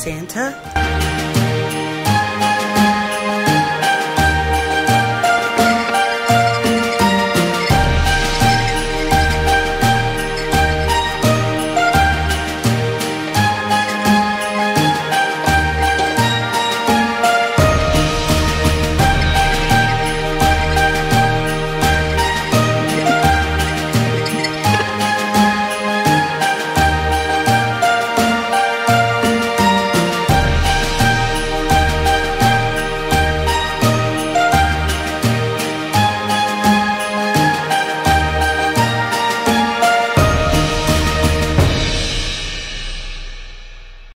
Santa?